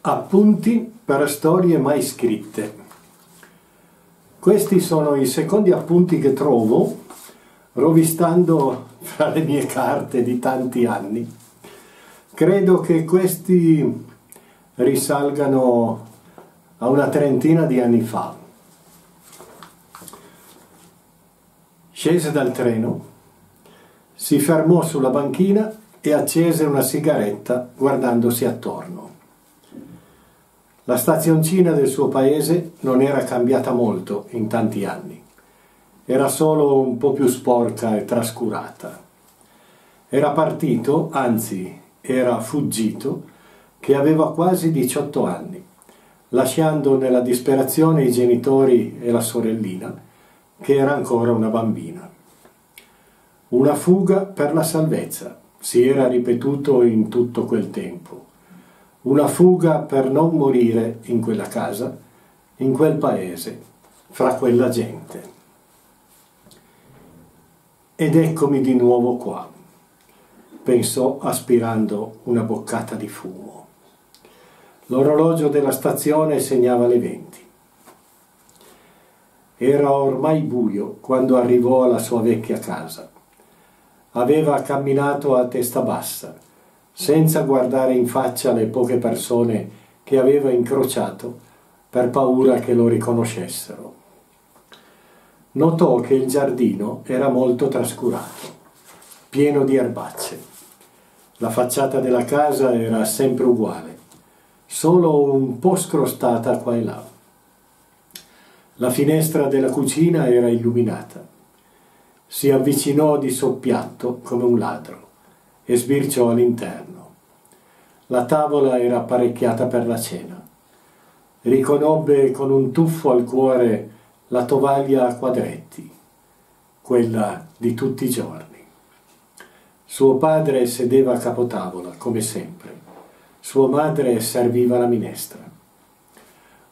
Appunti per storie mai scritte. Questi sono i secondi appunti che trovo rovistando fra le mie carte di tanti anni. Credo che questi risalgano a una trentina di anni fa. Scese dal treno, si fermò sulla banchina e accese una sigaretta guardandosi attorno. La stazioncina del suo paese non era cambiata molto in tanti anni, era solo un po' più sporca e trascurata. Era partito, anzi era fuggito, che aveva quasi 18 anni, lasciando nella disperazione i genitori e la sorellina, che era ancora una bambina. Una fuga per la salvezza, si era ripetuto in tutto quel tempo una fuga per non morire in quella casa, in quel paese, fra quella gente. Ed eccomi di nuovo qua, pensò aspirando una boccata di fumo. L'orologio della stazione segnava le venti. Era ormai buio quando arrivò alla sua vecchia casa. Aveva camminato a testa bassa, senza guardare in faccia le poche persone che aveva incrociato per paura che lo riconoscessero. Notò che il giardino era molto trascurato, pieno di erbacce. La facciata della casa era sempre uguale, solo un po' scrostata qua e là. La finestra della cucina era illuminata. Si avvicinò di soppiatto come un ladro e sbirciò all'interno. La tavola era apparecchiata per la cena. Riconobbe con un tuffo al cuore la tovaglia a quadretti, quella di tutti i giorni. Suo padre sedeva a capotavola, come sempre. Sua madre serviva la minestra.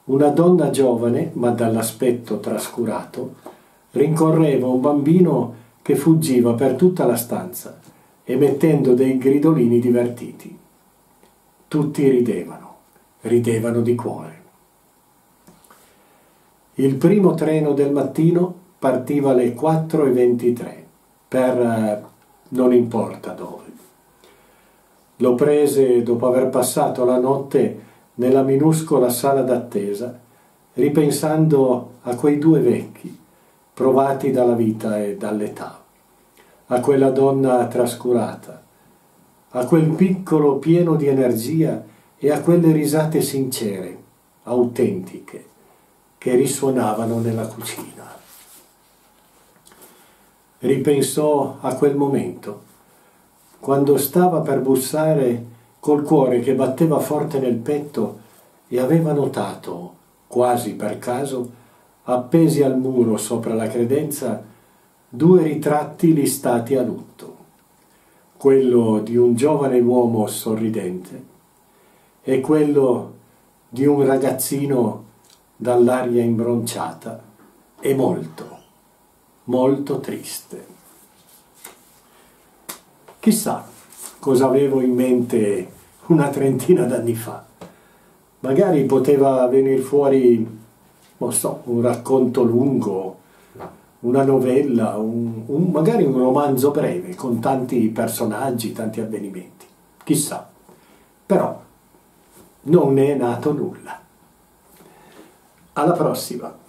Una donna giovane, ma dall'aspetto trascurato, rincorreva un bambino che fuggiva per tutta la stanza emettendo dei gridolini divertiti. Tutti ridevano, ridevano di cuore. Il primo treno del mattino partiva alle 4.23 per eh, non importa dove. Lo prese dopo aver passato la notte nella minuscola sala d'attesa, ripensando a quei due vecchi, provati dalla vita e dall'età a quella donna trascurata, a quel piccolo pieno di energia e a quelle risate sincere, autentiche, che risuonavano nella cucina. Ripensò a quel momento, quando stava per bussare col cuore che batteva forte nel petto e aveva notato, quasi per caso, appesi al muro sopra la credenza, due ritratti listati a lutto, quello di un giovane uomo sorridente e quello di un ragazzino dall'aria imbronciata e molto, molto triste. Chissà cosa avevo in mente una trentina d'anni fa. Magari poteva venire fuori, non so, un racconto lungo, una novella, un, un, magari un romanzo breve con tanti personaggi, tanti avvenimenti. Chissà. Però non ne è nato nulla. Alla prossima.